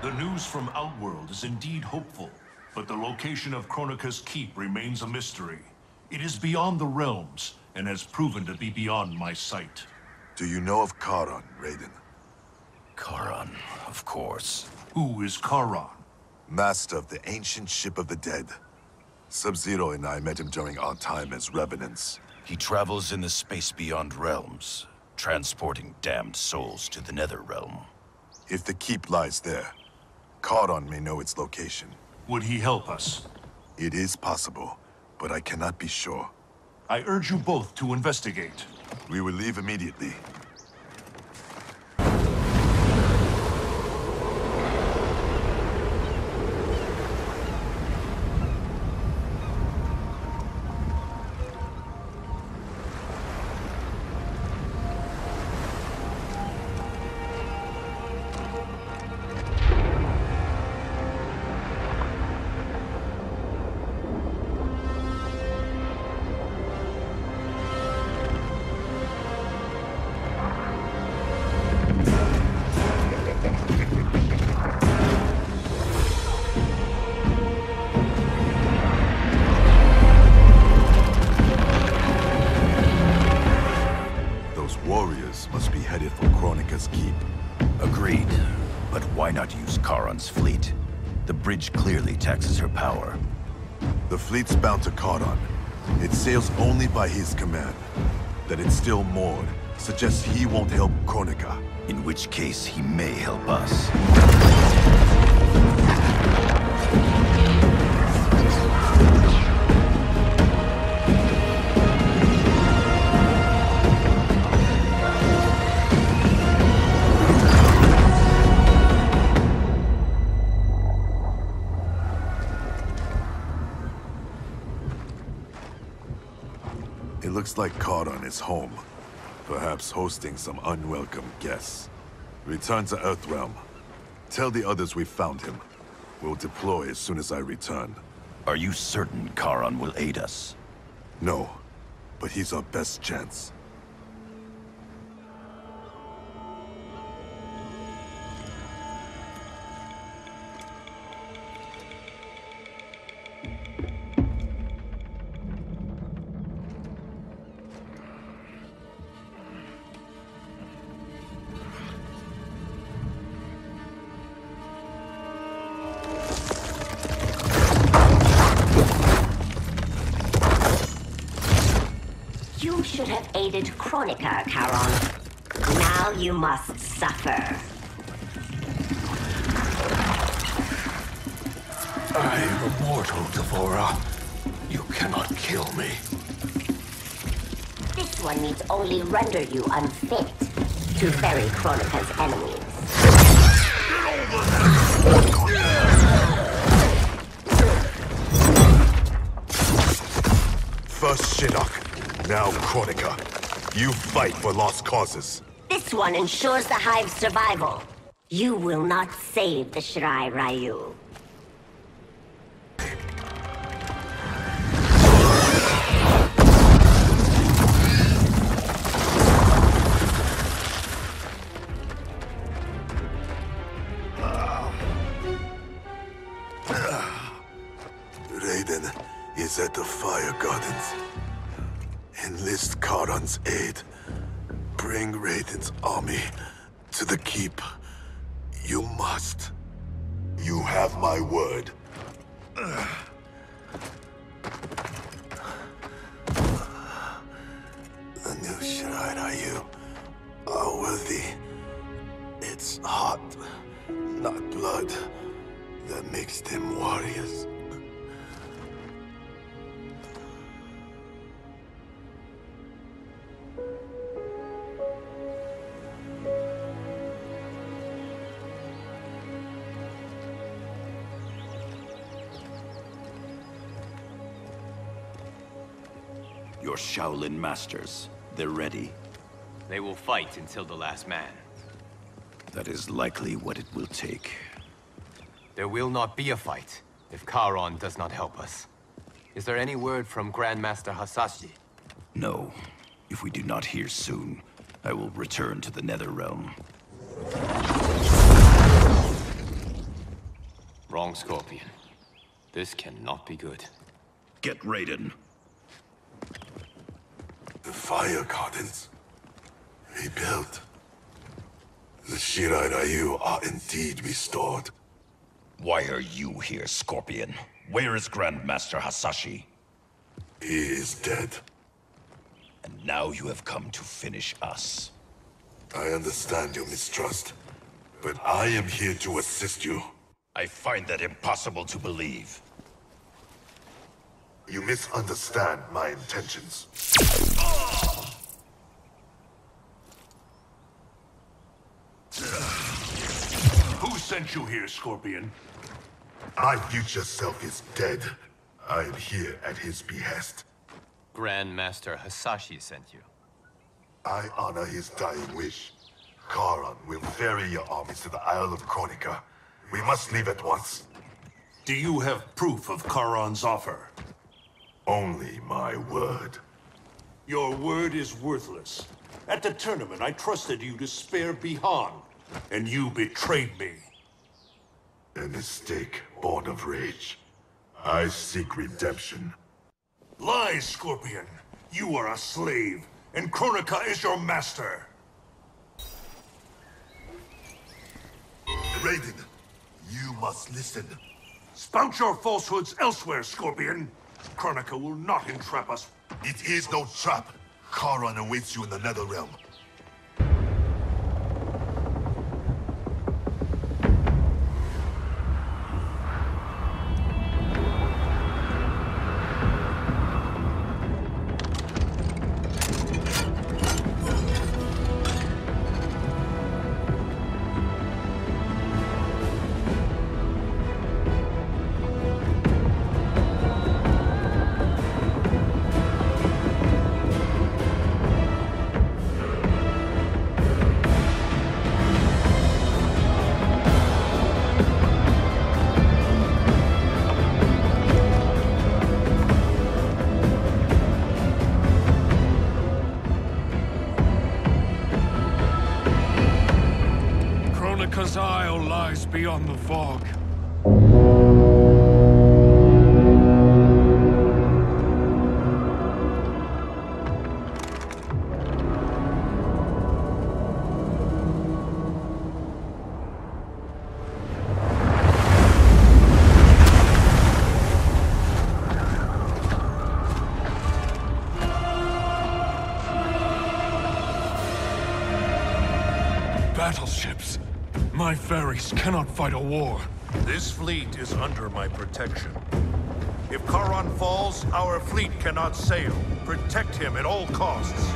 The news from Outworld is indeed hopeful, but the location of Kronika's keep remains a mystery. It is beyond the realms, and has proven to be beyond my sight. Do you know of Kharon, Raiden? Kharon, of course. Who is Kharon? Master of the ancient ship of the dead. Sub-Zero and I met him during our time as Revenants. He travels in the space beyond realms, transporting damned souls to the Nether Realm. If the keep lies there, Kharon may know its location. Would he help us? It is possible, but I cannot be sure. I urge you both to investigate. We will leave immediately. Keep. Agreed. But why not use Kharon's fleet? The bridge clearly taxes her power. The fleet's bound to Kharon. It sails only by his command. That it's still moored suggests he won't help Kronika. In which case, he may help us. It looks like Kharon is home. Perhaps hosting some unwelcome guests. Return to Earthrealm. Tell the others we found him. We'll deploy as soon as I return. Are you certain Kharon will aid us? No, but he's our best chance. Should have aided Kronika, Kharon. Now you must suffer. I am immortal, D'Vorah. You cannot kill me. This one needs only render you unfit to bury Kronika's enemies. First Shinnok, now Kronika. You fight for lost causes. This one ensures the Hive's survival. You will not save the Shirai Ryu. Ah. Raiden is at the Fire Gardens. Enlist Kharon's aid. Bring Raiden's army to the keep. You must. You have my word. Your Shaolin masters, they're ready. They will fight until the last man. That is likely what it will take. There will not be a fight if Kharon does not help us. Is there any word from Grandmaster Hasashi? No. If we do not hear soon, I will return to the Nether Realm. wrong, Scorpion. This cannot be good. Get Raiden. Fire gardens. Rebuilt. The Shirai Ryu are indeed restored. Why are you here, Scorpion? Where is Grandmaster Hasashi? He is dead. And now you have come to finish us. I understand your mistrust, but I am here to assist you. I find that impossible to believe. You misunderstand my intentions. Who sent you here, Scorpion? My future self is dead. I am here at his behest. Grandmaster Hasashi sent you. I honor his dying wish. Kharon will ferry your armies to the Isle of Kronika. We must leave at once. Do you have proof of Kharon's offer? Only my word. Your word is worthless. At the tournament, I trusted you to spare Bihan, and you betrayed me. A mistake born of rage. I seek redemption. Lies, Scorpion! You are a slave, and Kronika is your master! Raiden, you must listen. Spout your falsehoods elsewhere, Scorpion! Kronika will not entrap us. It is no trap. Kharon awaits you in the Netherrealm. Isle lies beyond the fog. Battleships. My ferries cannot fight a war. This fleet is under my protection. If Kharon falls, our fleet cannot sail. Protect him at all costs.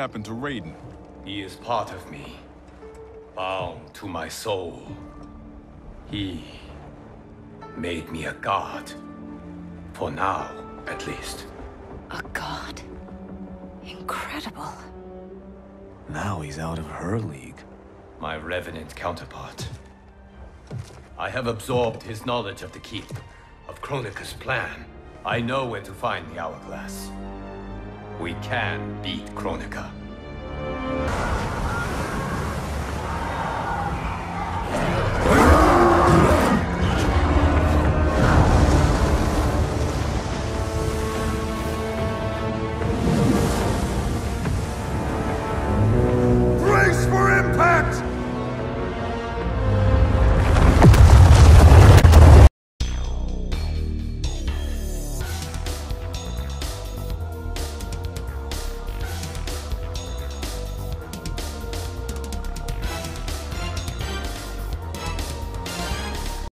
Happened to Raiden? He is part of me, bound to my soul. He made me a god. For now, at least. A god? Incredible. Now he's out of her league. My revenant counterpart. I have absorbed his knowledge of the Keep, of Kronika's plan. I know where to find the Hourglass. We can beat Kronika.